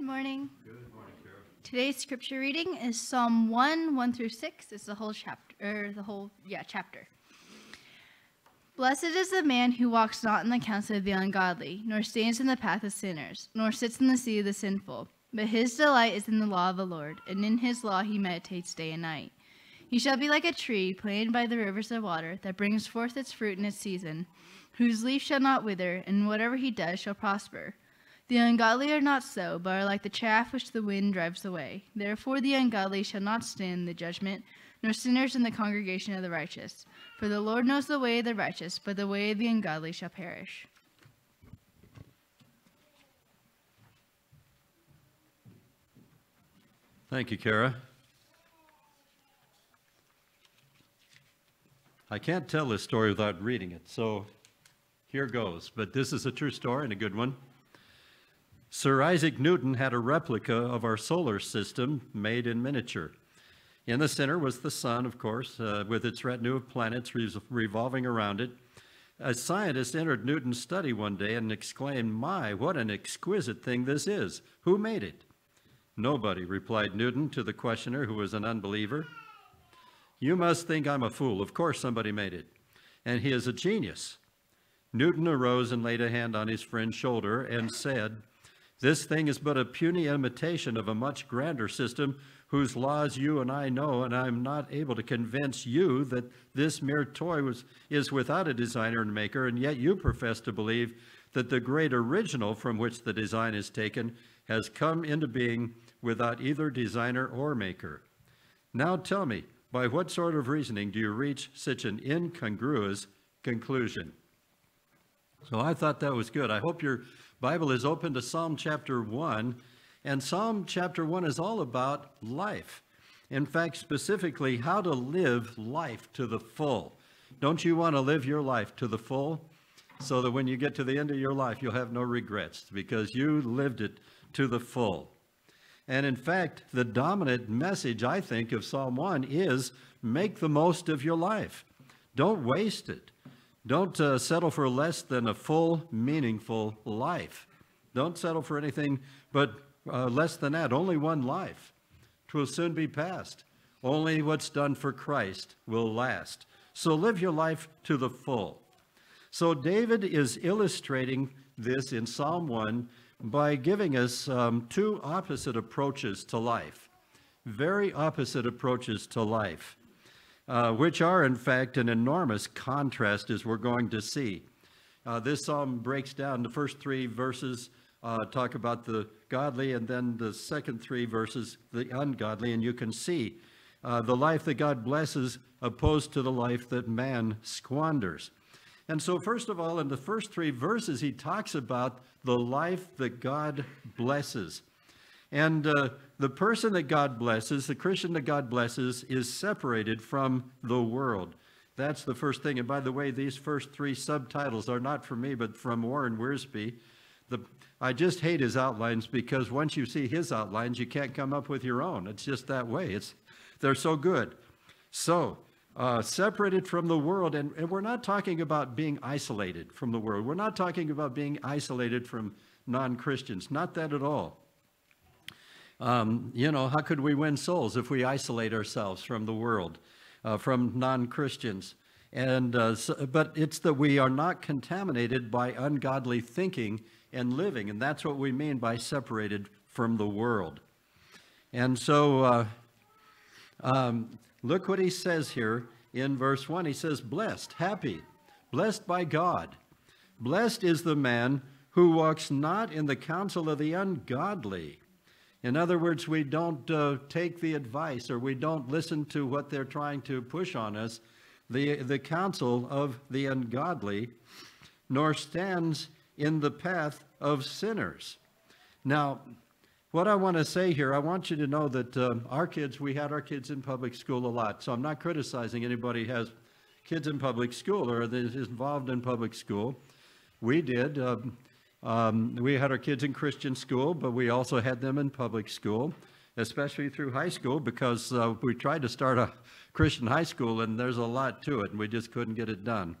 morning. Good morning, Carol. Today's scripture reading is Psalm 1, 1 through 6. It's the whole chapter, or the whole, yeah, chapter. Blessed is the man who walks not in the counsel of the ungodly, nor stands in the path of sinners, nor sits in the seat of the sinful. But his delight is in the law of the Lord, and in his law he meditates day and night. He shall be like a tree planted by the rivers of water, that brings forth its fruit in its season, whose leaf shall not wither, and whatever he does shall prosper. The ungodly are not so, but are like the chaff which the wind drives away. Therefore the ungodly shall not stand in the judgment, nor sinners in the congregation of the righteous. For the Lord knows the way of the righteous, but the way of the ungodly shall perish. Thank you, Kara. I can't tell this story without reading it, so here goes. But this is a true story and a good one. Sir Isaac Newton had a replica of our solar system made in miniature. In the center was the sun, of course, uh, with its retinue of planets re revolving around it. A scientist entered Newton's study one day and exclaimed, My, what an exquisite thing this is! Who made it? Nobody, replied Newton to the questioner, who was an unbeliever. You must think I'm a fool. Of course somebody made it. And he is a genius. Newton arose and laid a hand on his friend's shoulder and said, This thing is but a puny imitation of a much grander system whose laws you and I know, and I'm not able to convince you that this mere toy was, is without a designer and maker, and yet you profess to believe that the great original from which the design is taken has come into being without either designer or maker. Now tell me, by what sort of reasoning do you reach such an incongruous conclusion? So I thought that was good. I hope your Bible is open to Psalm chapter 1 and Psalm chapter 1 is all about life. In fact, specifically, how to live life to the full. Don't you want to live your life to the full? So that when you get to the end of your life, you'll have no regrets because you lived it to the full. And in fact, the dominant message, I think, of Psalm 1 is make the most of your life. Don't waste it. Don't uh, settle for less than a full, meaningful life. Don't settle for anything but uh, less than that, only one life. Twill soon be past. Only what's done for Christ will last. So live your life to the full. So David is illustrating this in Psalm 1 by giving us um, two opposite approaches to life, very opposite approaches to life, uh, which are in fact an enormous contrast as we're going to see. Uh, this psalm breaks down the first three verses uh, talk about the godly, and then the second three verses, the ungodly. And you can see uh, the life that God blesses opposed to the life that man squanders. And so, first of all, in the first three verses, he talks about the life that God blesses. And uh, the person that God blesses, the Christian that God blesses, is separated from the world. That's the first thing. And by the way, these first three subtitles are not from me, but from Warren Wiersbe. The, I just hate his outlines because once you see his outlines, you can't come up with your own. It's just that way. It's, they're so good. So, uh, separated from the world, and, and we're not talking about being isolated from the world. We're not talking about being isolated from non Christians. Not that at all. Um, you know, how could we win souls if we isolate ourselves from the world, uh, from non Christians? And uh, so, but it's that we are not contaminated by ungodly thinking and living. And that's what we mean by separated from the world. And so uh, um, look what he says here in verse 1. He says, Blessed, happy, blessed by God. Blessed is the man who walks not in the counsel of the ungodly. In other words, we don't uh, take the advice or we don't listen to what they're trying to push on us, the, the counsel of the ungodly, nor stands in the path of sinners. Now, what I want to say here, I want you to know that uh, our kids, we had our kids in public school a lot. So I'm not criticizing anybody who has kids in public school or is involved in public school. We did. Um, um, we had our kids in Christian school, but we also had them in public school, especially through high school, because uh, we tried to start a Christian high school, and there's a lot to it, and we just couldn't get it done.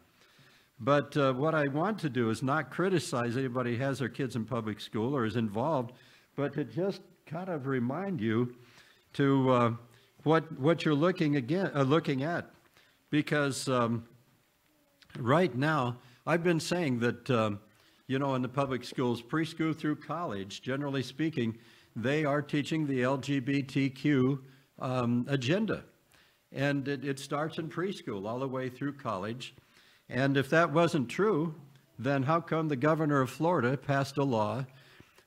But uh, what I want to do is not criticize anybody who has their kids in public school or is involved, but to just kind of remind you to uh, what what you're looking again uh, looking at, because um, right now I've been saying that um, you know in the public schools, preschool through college, generally speaking, they are teaching the LGBTQ um, agenda, and it, it starts in preschool all the way through college. And if that wasn't true, then how come the governor of Florida passed a law,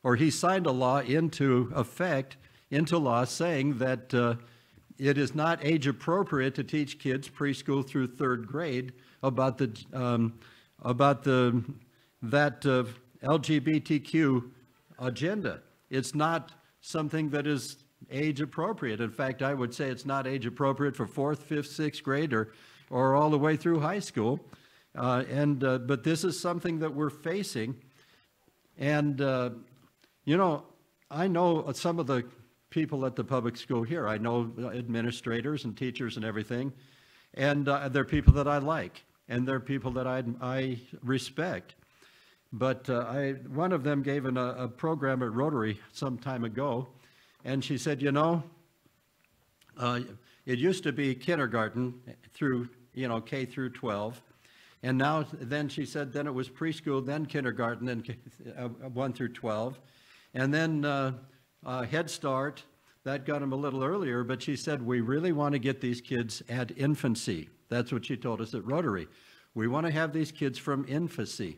or he signed a law into effect, into law, saying that uh, it is not age appropriate to teach kids preschool through third grade about the um, about the that uh, LGBTQ agenda. It's not something that is age appropriate. In fact, I would say it's not age appropriate for fourth, fifth, sixth grade, or or all the way through high school. Uh, and uh, but this is something that we're facing, and uh, you know, I know some of the people at the public school here. I know administrators and teachers and everything, and uh, they're people that I like, and they're people that I I respect. But uh, I one of them gave an, a program at Rotary some time ago, and she said, you know, uh, it used to be kindergarten through you know K through 12 and now, then she said, then it was preschool, then kindergarten, then uh, 1 through 12. And then uh, uh, Head Start, that got them a little earlier, but she said, we really want to get these kids at infancy. That's what she told us at Rotary. We want to have these kids from infancy.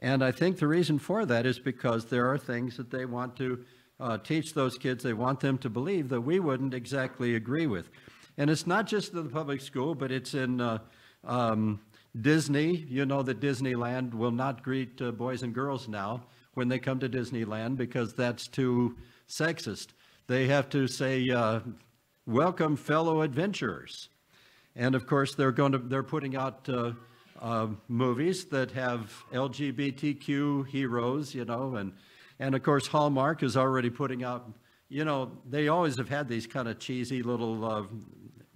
And I think the reason for that is because there are things that they want to uh, teach those kids, they want them to believe that we wouldn't exactly agree with. And it's not just in the public school, but it's in uh, um, Disney, you know that Disneyland will not greet uh, boys and girls now when they come to Disneyland because that's too sexist. They have to say, uh, welcome fellow adventurers. And of course, they're going to, they're putting out uh, movies that have LGBTQ heroes, you know, and, and of course, Hallmark is already putting out, you know, they always have had these kind of cheesy little uh,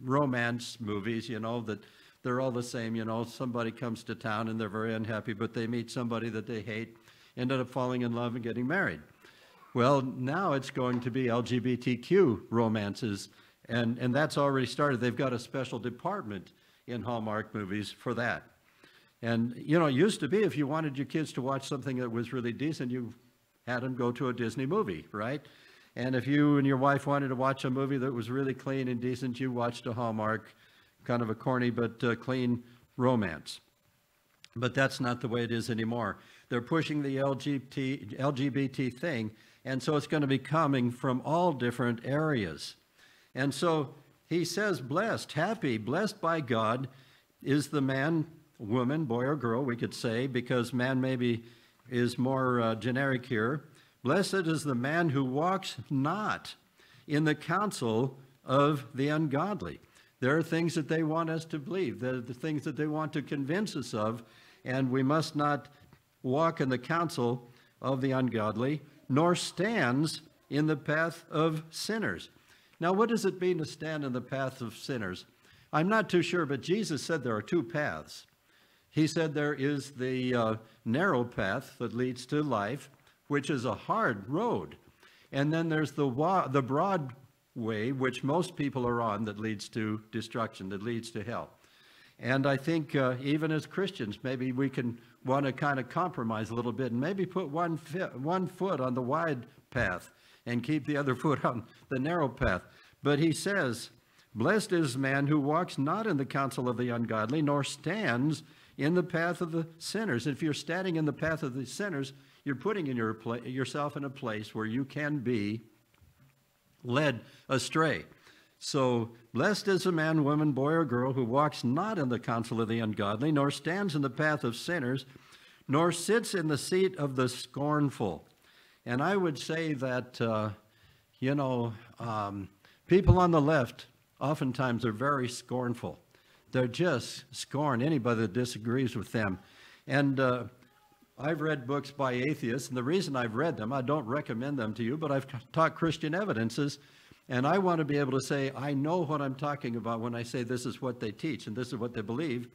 romance movies, you know, that they're all the same, you know. Somebody comes to town and they're very unhappy, but they meet somebody that they hate, ended up falling in love and getting married. Well, now it's going to be LGBTQ romances, and, and that's already started. They've got a special department in Hallmark movies for that. And, you know, it used to be if you wanted your kids to watch something that was really decent, you had them go to a Disney movie, right? And if you and your wife wanted to watch a movie that was really clean and decent, you watched a Hallmark kind of a corny but uh, clean romance. But that's not the way it is anymore. They're pushing the LGBT, LGBT thing, and so it's going to be coming from all different areas. And so he says, blessed, happy, blessed by God is the man, woman, boy or girl, we could say, because man maybe is more uh, generic here. Blessed is the man who walks not in the counsel of the ungodly. There are things that they want us to believe. There are the things that they want to convince us of, and we must not walk in the counsel of the ungodly, nor stands in the path of sinners. Now, what does it mean to stand in the path of sinners? I'm not too sure, but Jesus said there are two paths. He said there is the uh, narrow path that leads to life, which is a hard road. And then there's the, wa- the broad way, which most people are on, that leads to destruction, that leads to hell. And I think uh, even as Christians, maybe we can want to kind of compromise a little bit and maybe put one, fi- one foot on the wide path and keep the other foot on the narrow path. But he says, Blessed is man who walks not in the counsel of the ungodly, nor stands in the path of the sinners. If you're standing in the path of the sinners, you're putting in your yourself in a place where you can be led astray. So, blessed is a man, woman, boy, or girl who walks not in the counsel of the ungodly, nor stands in the path of sinners, nor sits in the seat of the scornful. And I would say that, uh, you know, um, people on the left oftentimes are very scornful. They're just scorn anybody that disagrees with them. And uh, I've read books by atheists, and the reason I've read them, I don't recommend them to you, but I've taught Christian evidences, and I want to be able to say, I know what I'm talking about when I say this is what they teach and this is what they believe.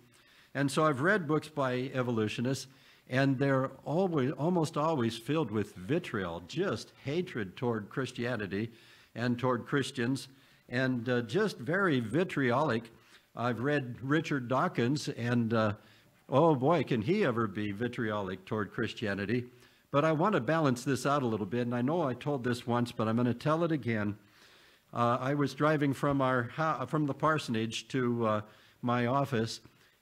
And so I've read books by evolutionists, and they're always, almost always filled with vitriol, just hatred toward Christianity and toward Christians, and uh, just very vitriolic. I've read Richard Dawkins, and uh, oh boy, can he ever be vitriolic toward Christianity. But I want to balance this out a little bit, and I know I told this once, but I'm going to tell it again. Uh, I was driving from our from the parsonage to uh, my office,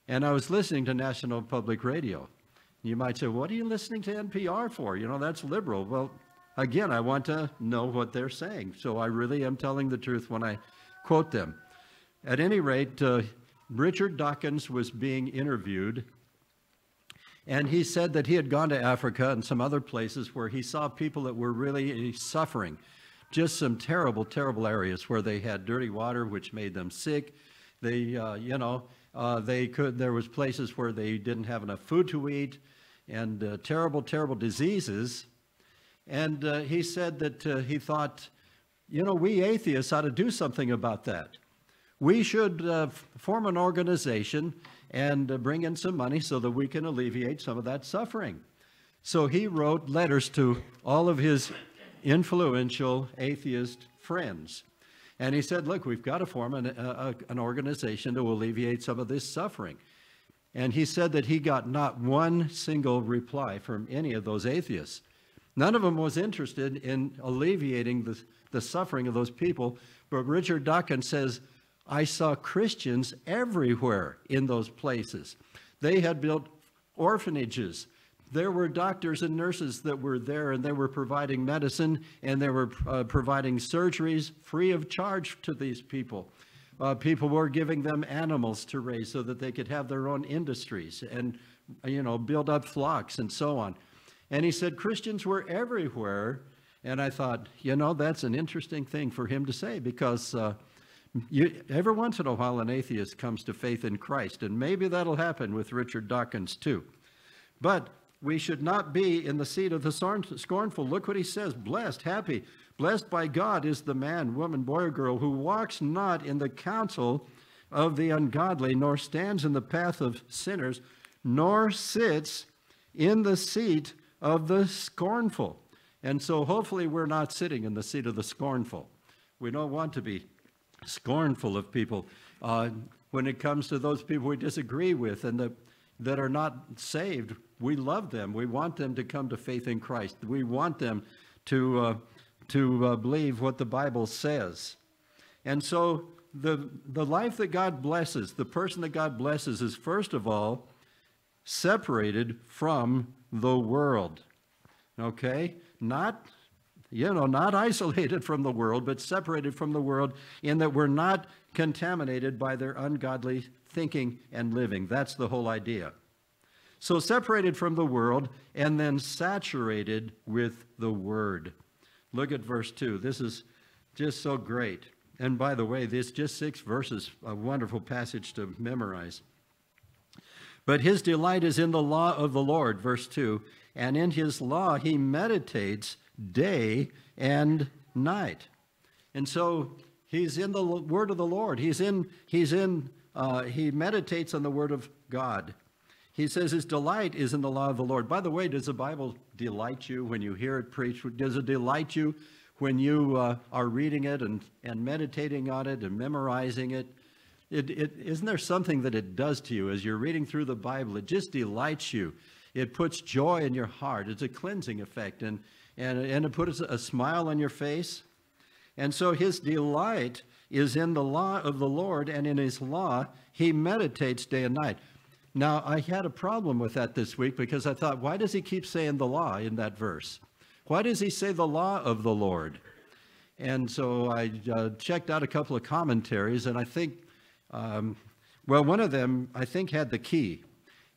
and I was listening to National Public Radio. You might say, "What are you listening to NPR for? You know that's liberal." Well, again, I want to know what they're saying, so I really am telling the truth when I quote them. At any rate, uh, Richard Dawkins was being interviewed and he said that he had gone to Africa and some other places where he saw people that were really suffering. Just some terrible, terrible areas where they had dirty water, which made them sick. They, uh, you know, uh, they could. There was places where they didn't have enough food to eat, and uh, terrible, terrible diseases. And uh, he said that uh, he thought, you know, we atheists ought to do something about that. We should uh, form an organization and uh, bring in some money so that we can alleviate some of that suffering. So he wrote letters to all of his influential atheist friends. And he said, Look, we've got to form an, a, an organization to alleviate some of this suffering. And he said that he got not one single reply from any of those atheists. None of them was interested in alleviating the, the suffering of those people. But Richard Dawkins says I saw Christians everywhere in those places. They had built orphanages. There were doctors and nurses that were there, and they were providing medicine and they were uh, providing surgeries free of charge to these people. Uh, people were giving them animals to raise so that they could have their own industries and, you know, build up flocks and so on. And he said Christians were everywhere. And I thought, you know, that's an interesting thing for him to say because. Uh, you, every once in a while, an atheist comes to faith in Christ, and maybe that'll happen with Richard Dawkins too. But we should not be in the seat of the scornful. Look what he says blessed, happy, blessed by God is the man, woman, boy, or girl who walks not in the counsel of the ungodly, nor stands in the path of sinners, nor sits in the seat of the scornful. And so hopefully we're not sitting in the seat of the scornful. We don't want to be scornful of people. Uh, when it comes to those people we disagree with and the, that are not saved, we love them. We want them to come to faith in Christ. We want them to, uh, to uh, believe what the Bible says. And so the, the life that God blesses, the person that God blesses, is first of all separated from the world. Okay? Not you know, not isolated from the world, but separated from the world in that we're not contaminated by their ungodly thinking and living. That's the whole idea. So, separated from the world and then saturated with the Word. Look at verse 2. This is just so great. And by the way, this just six verses, a wonderful passage to memorize. But his delight is in the law of the Lord, verse 2, and in his law he meditates day and night. And so he's in the word of the Lord. He's in, he's in, uh, he meditates on the word of God. He says his delight is in the law of the Lord. By the way, does the Bible delight you when you hear it preached? Does it delight you when you uh, are reading it and, and meditating on it and memorizing it? It, it? Isn't there something that it does to you as you're reading through the Bible? It just delights you. It puts joy in your heart. It's a cleansing effect. And, and, and it puts a smile on your face. And so his delight is in the law of the Lord, and in his law he meditates day and night. Now, I had a problem with that this week because I thought, why does he keep saying the law in that verse? Why does he say the law of the Lord? And so I uh, checked out a couple of commentaries, and I think, um, well, one of them I think had the key.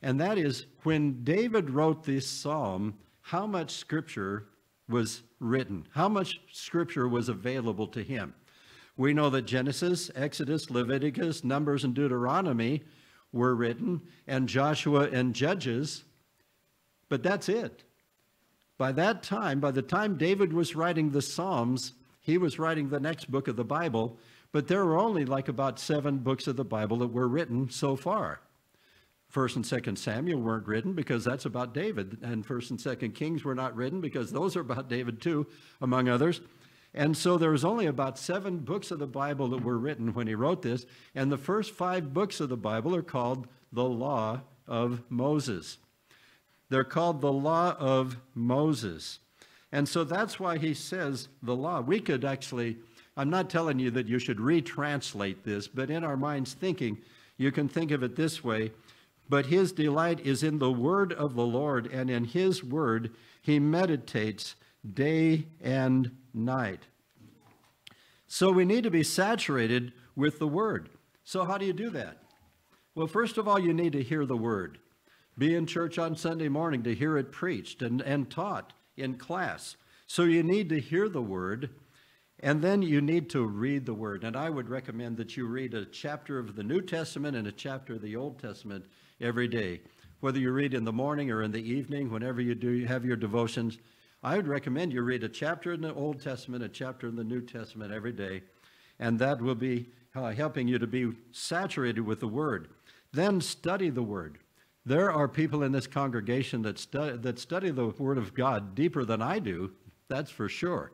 And that is when David wrote this psalm, how much scripture was written, how much scripture was available to him. We know that Genesis, Exodus, Leviticus, Numbers, and Deuteronomy were written, and Joshua and Judges, but that's it. By that time, by the time David was writing the Psalms, he was writing the next book of the Bible, but there were only like about seven books of the Bible that were written so far. First and Second Samuel weren't written because that's about David, and First and Second Kings were not written because those are about David too, among others. And so there was only about seven books of the Bible that were written when he wrote this, and the first five books of the Bible are called the Law of Moses. They're called the Law of Moses. And so that's why he says the law. We could actually, I'm not telling you that you should retranslate this, but in our minds thinking, you can think of it this way but his delight is in the word of the Lord, and in his word he meditates day and night. So we need to be saturated with the word. So, how do you do that? Well, first of all, you need to hear the word. Be in church on Sunday morning to hear it preached and, and taught in class. So, you need to hear the word, and then you need to read the word. And I would recommend that you read a chapter of the New Testament and a chapter of the Old Testament every day. Whether you read in the morning or in the evening, whenever you do you have your devotions, I would recommend you read a chapter in the Old Testament, a chapter in the New Testament every day, and that will be uh, helping you to be saturated with the Word. Then study the Word. There are people in this congregation that, stu- that study the Word of God deeper than I do, that's for sure.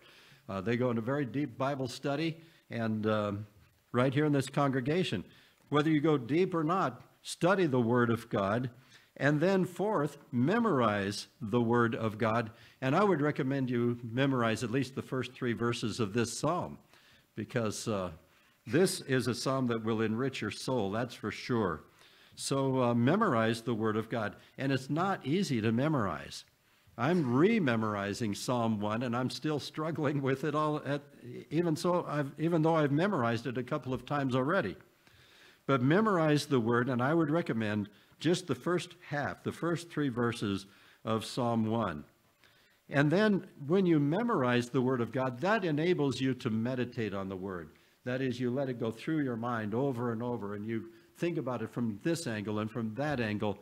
Uh, they go into very deep Bible study, and um, right here in this congregation. Whether you go deep or not, study the Word of God, and then fourth, memorize the Word of God. And I would recommend you memorize at least the first three verses of this psalm, because uh, this is a psalm that will enrich your soul, that's for sure. So uh, memorize the Word of God. And it's not easy to memorize. I'm re-memorizing Psalm 1, and I'm still struggling with it all, at, even, so I've, even though I've memorized it a couple of times already. But memorize the word, and I would recommend just the first half, the first three verses of Psalm 1. And then when you memorize the word of God, that enables you to meditate on the word. That is, you let it go through your mind over and over, and you think about it from this angle and from that angle.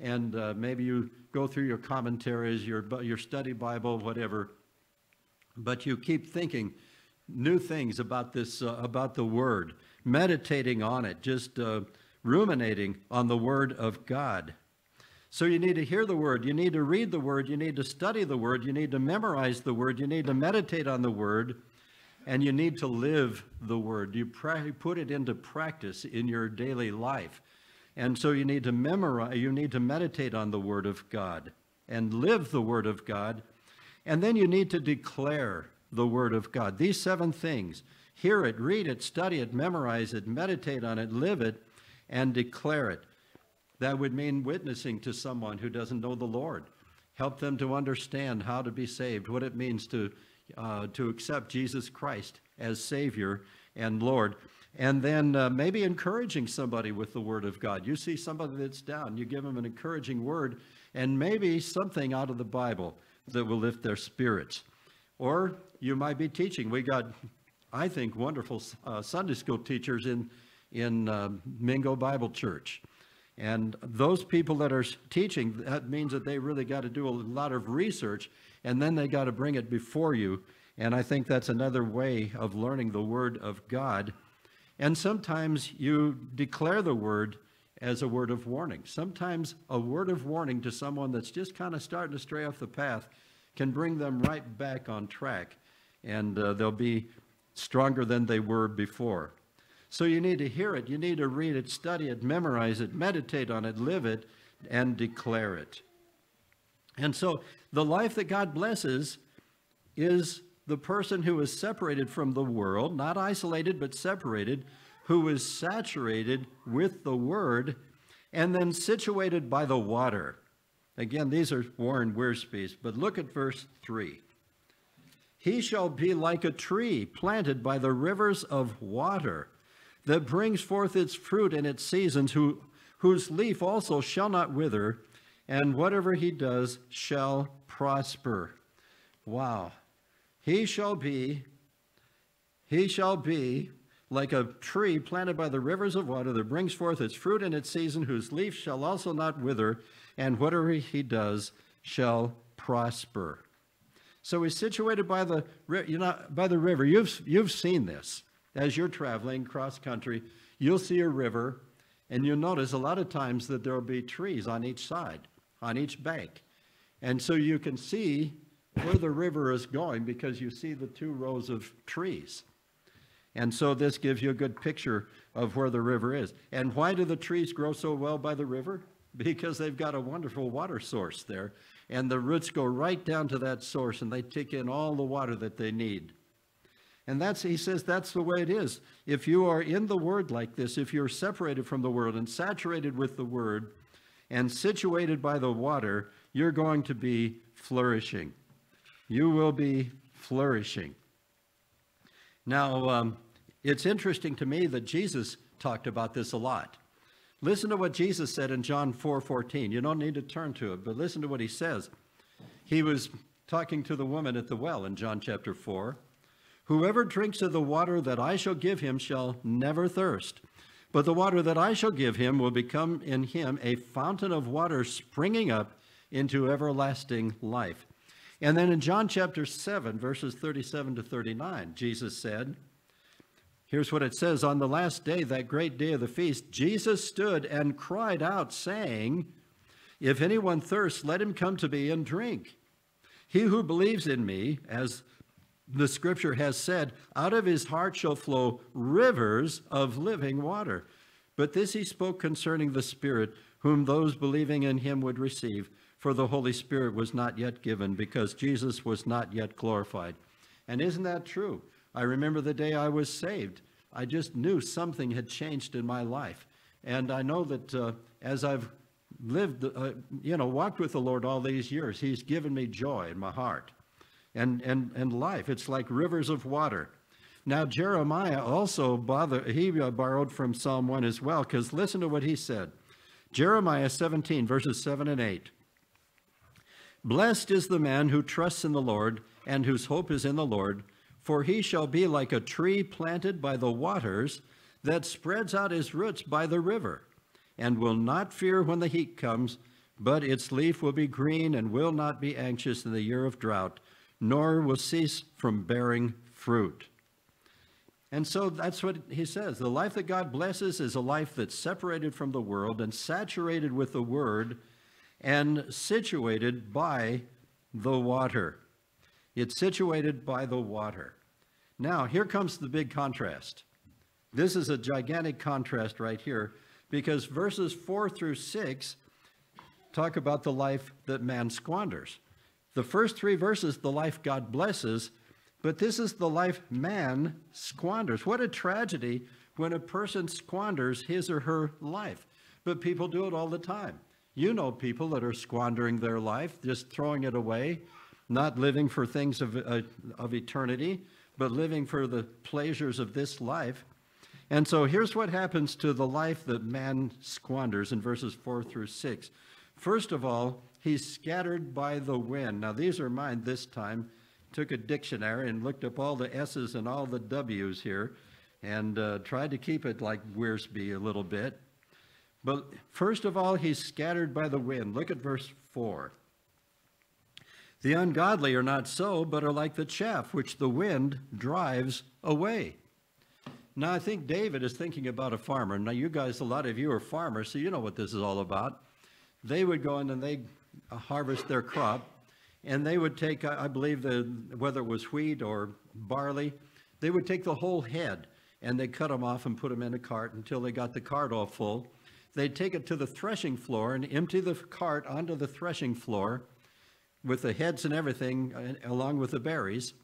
And uh, maybe you go through your commentaries, your, your study Bible, whatever. But you keep thinking new things about this, uh, about the word meditating on it, just uh, ruminating on the Word of God. So you need to hear the Word, you need to read the Word, you need to study the Word, you need to memorize the Word, you need to meditate on the Word, and you need to live the Word. You put it into practice in your daily life. And so you need to memorize, you need to meditate on the Word of God and live the Word of God. And then you need to declare the Word of God. These seven things hear it, read it, study it, memorize it, meditate on it, live it, and declare it. That would mean witnessing to someone who doesn't know the Lord. Help them to understand how to be saved, what it means to, uh, to accept Jesus Christ as Savior and Lord. And then uh, maybe encouraging somebody with the Word of God. You see somebody that's down, you give them an encouraging word, and maybe something out of the Bible that will lift their spirits. Or you might be teaching. We got I think, wonderful uh, Sunday school teachers in, in uh, Mingo Bible Church. And those people that are teaching, that means that they really got to do a lot of research and then they got to bring it before you. And I think that's another way of learning the Word of God. And sometimes you declare the Word as a word of warning. Sometimes a word of warning to someone that's just kind of starting to stray off the path can bring them right back on track. And uh, they'll be stronger than they were before. So you need to hear it, you need to read it, study it, memorize it, meditate on it, live it, and declare it. And so the life that God blesses is the person who is separated from the world, not isolated, but separated, who is saturated with the Word, and then situated by the water. Again, these are Warren Wiersbe's, but look at verse 3. He shall be like a tree planted by the rivers of water that brings forth its fruit in its seasons, who, whose leaf also shall not wither, and whatever he does shall prosper. Wow. He shall be, he shall be like a tree planted by the rivers of water that brings forth its fruit in its season, whose leaf shall also not wither, and whatever he does shall prosper. So he's situated by the, you know, by the river. You've, you've seen this as you're traveling cross country. You'll see a river, And you'll notice a lot of times that there will be trees on each side, on each bank. And so you can see where the river is going because you see the two rows of trees. And so this gives you a good picture of where the river is. And why do the trees grow so well by the river? Because they've got a wonderful water source there. And the roots go right down to that source and they take in all the water that they need. And that's, he says, that's the way it is. If you are in the Word like this, if you're separated from the world and saturated with the Word and situated by the water, you're going to be flourishing. You will be flourishing. Now, um, it's interesting to me that Jesus talked about this a lot. Listen to what Jesus said in John 4 14. You don't need to turn to it, but listen to what he says. He was talking to the woman at the well in John chapter 4. Whoever drinks of the water that I shall give him shall never thirst. But the water that I shall give him will become in him a fountain of water springing up into everlasting life. And then in John chapter 7, verses 37 to 39, Jesus said, Here's what it says On the last day, that great day of the feast, Jesus stood and cried out, saying, If anyone thirsts, let him come to me and drink. He who believes in me, as the scripture has said, out of his heart shall flow rivers of living water. But this he spoke concerning the Spirit, whom those believing in him would receive, for the Holy Spirit was not yet given, because Jesus was not yet glorified. And isn't that true? I remember the day I was saved. I just knew something had changed in my life. And I know that uh, as I've lived, uh, you know, walked with the Lord all these years, He's given me joy in my heart and, and, and life. It's like rivers of water. Now, Jeremiah also bother, he uh, borrowed from Psalm 1 as well, because listen to what he said. Jeremiah 17, verses 7 and 8. Blessed is the man who trusts in the Lord and whose hope is in the Lord, for he shall be like a tree planted by the waters that spreads out his roots by the river, and will not fear when the heat comes, but its leaf will be green and will not be anxious in the year of drought nor will cease from bearing fruit. And so that's what he says. The life that God blesses is a life that's separated from the world and saturated with the word and situated by the water. It's situated by the water. Now, here comes the big contrast. This is a gigantic contrast right here because verses 4 through 6 talk about the life that man squanders. The first three verses, the life God blesses, but this is the life man squanders. What a tragedy when a person squanders his or her life. But people do it all the time. You know people that are squandering their life, just throwing it away, not living for things of, uh, of eternity, but living for the pleasures of this life. And so here's what happens to the life that man squanders in verses 4 through 6. First of all, he's scattered by the wind. Now, these are mine this time. Took a dictionary and looked up all the S's and all the W's here and uh, tried to keep it like Wiersbe a little bit. But first of all, he's scattered by the wind. Look at verse 4. The ungodly are not so, but are like the chaff which the wind drives away. Now, I think David is thinking about a farmer. Now, you guys, a lot of you are farmers, so you know what this is all about. They would go in and they harvest their crop, and they would take, I believe, the, whether it was wheat or barley, they would take the whole head and they'd cut them off and put them in a cart until they got the cart all full. They'd take it to the threshing floor and empty the cart onto the threshing floor with the heads and everything, uh, along with the berries.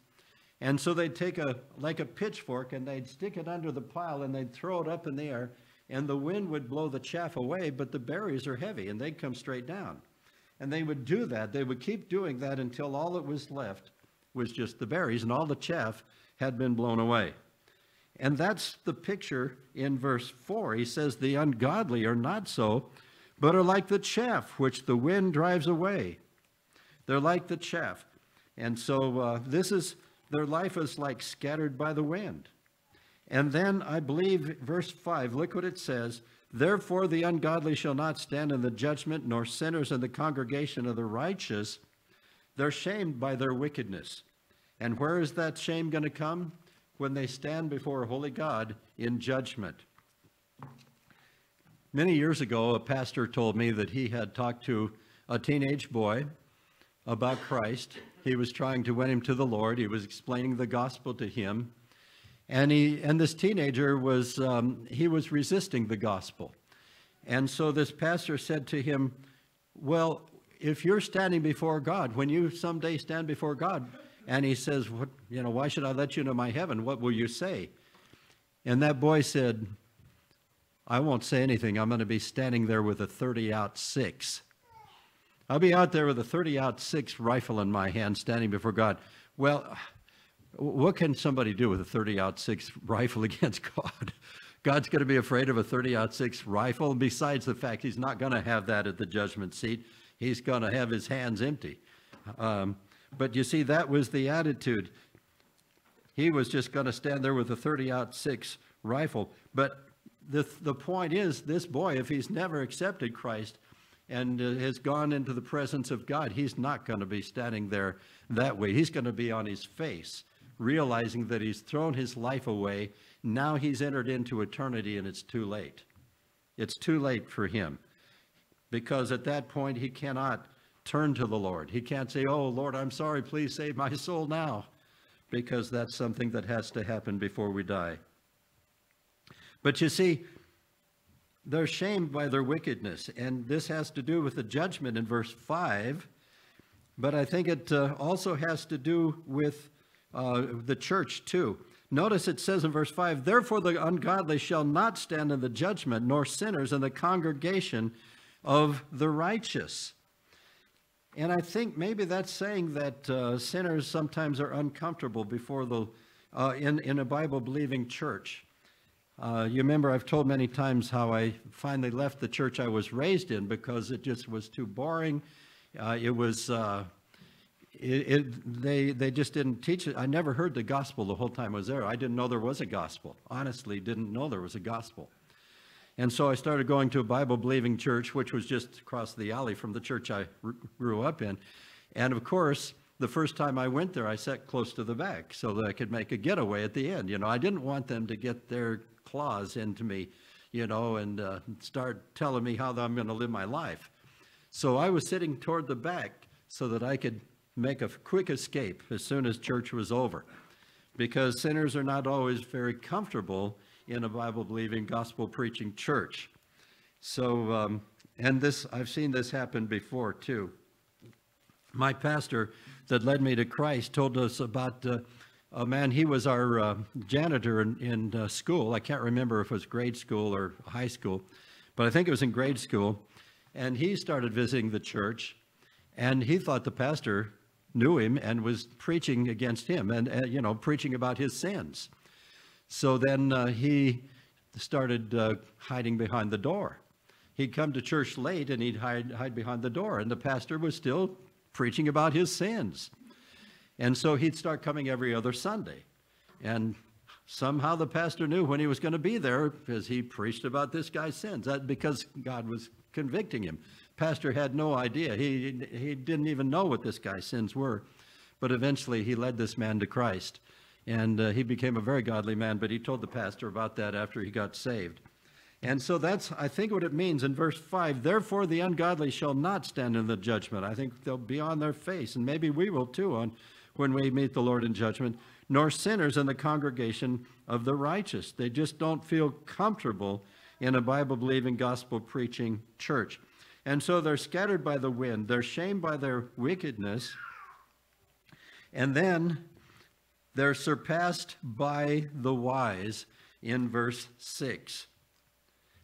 And so they'd take a like a pitchfork and they'd stick it under the pile and they'd throw it up in the air, and the wind would blow the chaff away, but the berries are heavy and they'd come straight down. And they would do that. They would keep doing that until all that was left was just the berries and all the chaff had been blown away. And that's the picture in verse 4. He says, The ungodly are not so, but are like the chaff which the wind drives away. They're like the chaff. And so uh, this is, their life is like scattered by the wind. And then I believe verse 5, look what it says Therefore, the ungodly shall not stand in the judgment, nor sinners in the congregation of the righteous. They're shamed by their wickedness. And where is that shame going to come? When they stand before a holy God in judgment. Many years ago, a pastor told me that he had talked to a teenage boy about Christ. He was trying to win him to the Lord. He was explaining the gospel to him. And, he, and this teenager was, um, he was resisting the gospel. And so this pastor said to him, well, if you're standing before God, when you someday stand before God, and he says, what, you know, why should I let you into my heaven? What will you say? And that boy said, I won't say anything. I'm going to be standing there with a 30 aught six. I'll be out there with a 30 aught six rifle in my hand standing before God. Well, what can somebody do with a 30 aught six rifle against God? God's going to be afraid of a 30 aught six rifle. And besides the fact he's not going to have that at the judgment seat, he's going to have his hands empty. Um, but you see, that was the attitude. He was just going to stand there with a 30 aught six rifle. But the, the point is, this boy, if he's never accepted Christ and uh, has gone into the presence of God, he's not going to be standing there that way. He's going to be on his face, realizing that he's thrown his life away. Now he's entered into eternity and it's too late. It's too late for him because at that point he cannot turn to the Lord. He can't say, Oh, Lord, I'm sorry, please save my soul now, because that's something that has to happen before we die. But you see, they're shamed by their wickedness, and this has to do with the judgment in verse 5, but I think it uh, also has to do with uh, the church too. Notice it says in verse 5 Therefore the ungodly shall not stand in the judgment, nor sinners in the congregation of the righteous. And I think maybe that's saying that uh, sinners sometimes are uncomfortable before the, uh, in, in a Bible believing church. Uh, you remember I've told many times how I finally left the church I was raised in because it just was too boring. Uh, it was, uh, it, it, they, they just didn't teach it. I never heard the gospel the whole time I was there. I didn't know there was a gospel. Honestly, didn't know there was a gospel. And so I started going to a Bible believing church, which was just across the alley from the church I grew up in. And of course, the first time I went there, I sat close to the back so that I could make a getaway at the end. You know, I didn't want them to get their claws into me, you know, and uh, start telling me how I'm going to live my life. So I was sitting toward the back so that I could make a quick escape as soon as church was over. Because sinners are not always very comfortable in a Bible believing, gospel preaching church. So, um, and this, I've seen this happen before too. My pastor that led me to Christ told us about uh, a man, he was our uh, janitor in, in uh, school. I can't remember if it was grade school or high school, but I think it was in grade school. And he started visiting the church, and he thought the pastor knew him and was preaching against him and, uh, you know, preaching about his sins. So then uh, he started uh, hiding behind the door. He'd come to church late and he'd hide, hide behind the door, and the pastor was still preaching about his sins. And so he'd start coming every other Sunday. And somehow the pastor knew when he was going to be there because he preached about this guy's sins. That because God was convicting him. Pastor had no idea. He, he didn't even know what this guy's sins were. But eventually he led this man to Christ. And uh, he became a very godly man, but he told the pastor about that after he got saved. And so that's, I think, what it means in verse 5 Therefore, the ungodly shall not stand in the judgment. I think they'll be on their face, and maybe we will too on when we meet the Lord in judgment, nor sinners in the congregation of the righteous. They just don't feel comfortable in a Bible believing, gospel preaching church. And so they're scattered by the wind, they're shamed by their wickedness, and then they're surpassed by the wise in verse 6.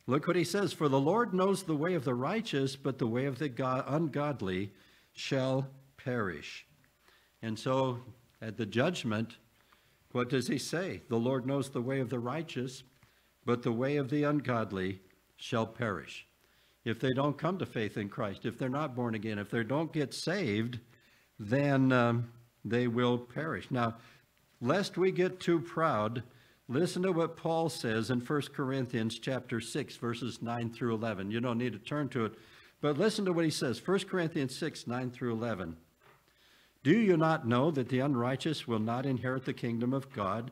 Look what he says For the Lord knows the way of the righteous, but the way of the ungodly shall perish. And so at the judgment, what does he say? The Lord knows the way of the righteous, but the way of the ungodly shall perish. If they don't come to faith in Christ, if they're not born again, if they don't get saved, then um, they will perish. Now, lest we get too proud, listen to what Paul says in 1 Corinthians chapter 6, verses 9 through 11. You don't need to turn to it, but listen to what he says 1 Corinthians 6, 9 through 11. Do you not know that the unrighteous will not inherit the kingdom of God?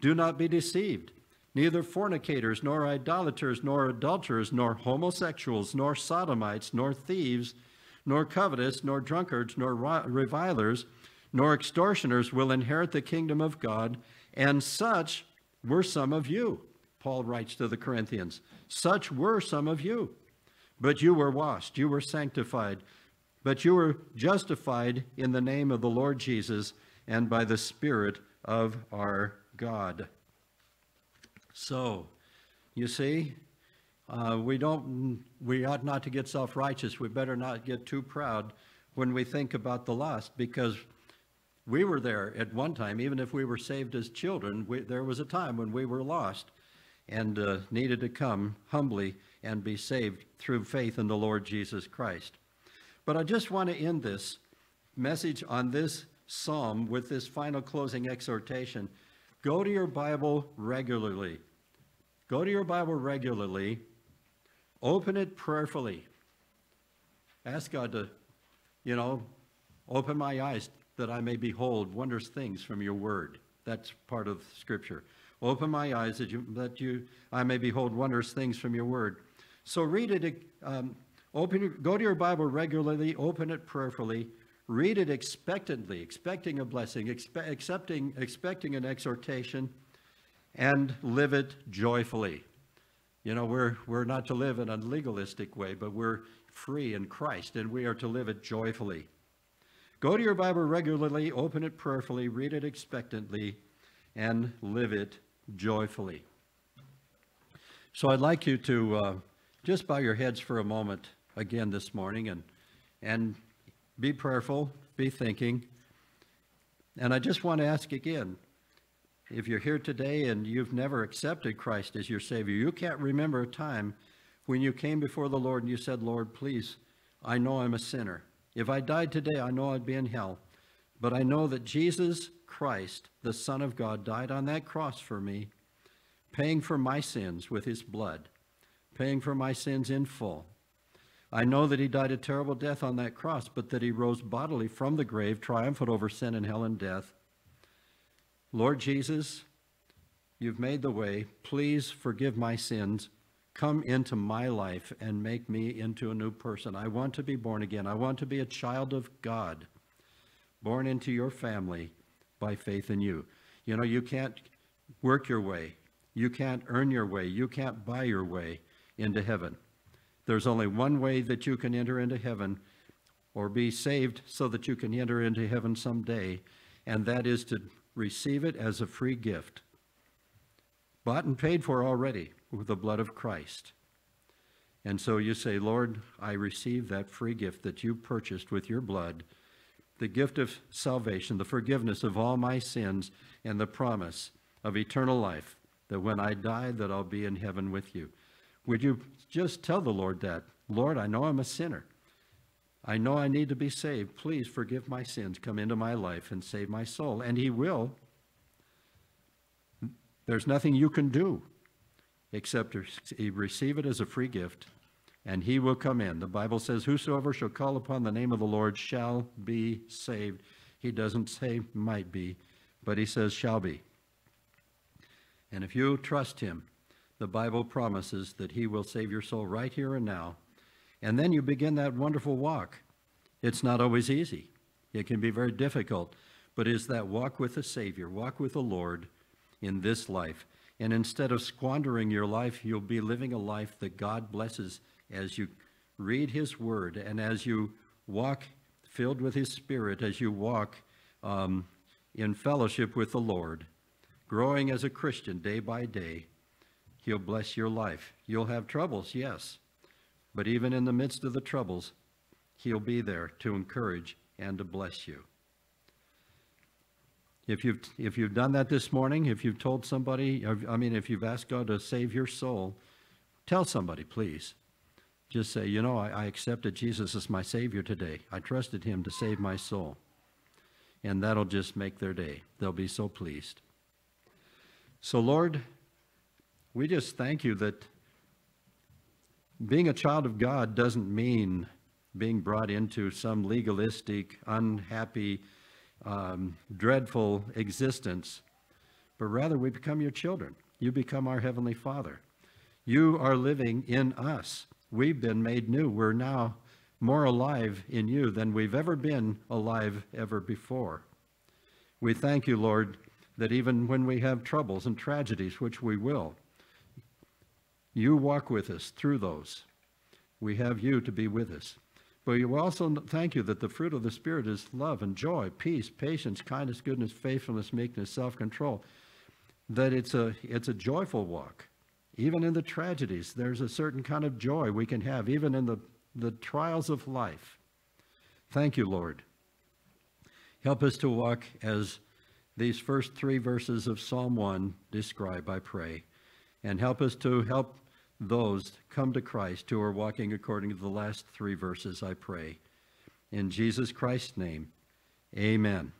Do not be deceived. neither fornicators, nor idolaters, nor adulterers, nor homosexuals, nor sodomites, nor thieves, nor covetous, nor drunkards, nor revilers, nor extortioners will inherit the kingdom of God, and such were some of you. Paul writes to the Corinthians, such were some of you. But you were washed, you were sanctified, but you were justified in the name of the Lord Jesus and by the Spirit of our God. So, you see, uh, we don't, we ought not to get self-righteous. We better not get too proud when we think about the lost because we were there at one time, even if we were saved as children, we, there was a time when we were lost and uh, needed to come humbly and be saved through faith in the Lord Jesus Christ. But I just want to end this message on this psalm with this final closing exhortation. Go to your Bible regularly. Go to your Bible regularly. Open it prayerfully. Ask God to, you know, open my eyes that I may behold wondrous things from your word. That's part of Scripture. Open my eyes that you that you I may behold wondrous things from your word. So read it. Um, open. Go to your Bible regularly. Open it prayerfully. Read it expectantly, expecting a blessing, expe- accepting, expecting an exhortation, and live it joyfully. You know, we're, we're not to live in a legalistic way, but we're free in Christ, and we are to live it joyfully. Go to your Bible regularly, open it prayerfully, read it expectantly, and live it joyfully. So I'd like you to uh, just bow your heads for a moment again this morning and, and be prayerful, be thinking. And I just want to ask again if you're here today and you've never accepted Christ as your Savior, you can't remember a time when you came before the Lord and you said, Lord, please, I know I'm a sinner. If I died today, I know I'd be in hell. But I know that Jesus Christ, the Son of God, died on that cross for me, paying for my sins with his blood, paying for my sins in full. I know that he died a terrible death on that cross, but that he rose bodily from the grave, triumphant over sin and hell and death. Lord Jesus, you've made the way. Please forgive my sins. Come into my life and make me into a new person. I want to be born again. I want to be a child of God, born into your family by faith in you. You know, you can't work your way. You can't earn your way. You can't buy your way into heaven. There's only one way that you can enter into heaven or be saved so that you can enter into heaven someday, and that is to receive it as a free gift, bought and paid for already with the blood of Christ. And so you say, Lord, I receive that free gift that you purchased with your blood the gift of salvation, the forgiveness of all my sins, and the promise of eternal life, that when I die, that I'll be in heaven with you. Would you just tell the Lord that? Lord, I know I'm a sinner. I know I need to be saved. Please forgive my sins. Come into my life and save my soul. And he will. There's nothing you can do except receive it as a free gift and he will come in. The Bible says, Whosoever shall call upon the name of the Lord shall be saved. He doesn't say might be, but he says shall be. And if you trust him, the Bible promises that he will save your soul right here and now. And then you begin that wonderful walk. It's not always easy, it can be very difficult, but is that walk with the Savior, walk with the Lord in this life. And instead of squandering your life, you'll be living a life that God blesses as you read his word and as you walk filled with his spirit, as you walk um, in fellowship with the Lord, growing as a Christian day by day, he'll bless your life. You'll have troubles, yes, but even in the midst of the troubles, he'll be there to encourage and to bless you. If you've, if you've done that this morning, if you've told somebody, I mean, if you've asked God to save your soul, tell somebody, please. Just say, you know, I, I accepted Jesus as my Savior today. I trusted Him to save my soul. And that'll just make their day. They'll be so pleased. So, Lord, we just thank you that being a child of God doesn't mean being brought into some legalistic, unhappy, um, dreadful existence, but rather we become your children. You become our Heavenly Father. You are living in us. We've been made new. We're now more alive in you than we've ever been alive ever before. We thank you, Lord, that even when we have troubles and tragedies, which we will, you walk with us through those. We have you to be with us. But we also thank you that the fruit of the Spirit is love and joy, peace, patience, kindness, goodness, faithfulness, meekness, self-control. That it's a, it's a joyful walk. Even in the tragedies, there's a certain kind of joy we can have, even in the, the trials of life. Thank you, Lord. Help us to walk as these first three verses of Psalm 1 describe, I pray. And help us to help those come to Christ who are walking according to the last three verses, I pray. In Jesus Christ's name, amen.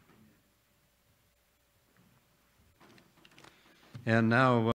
And now,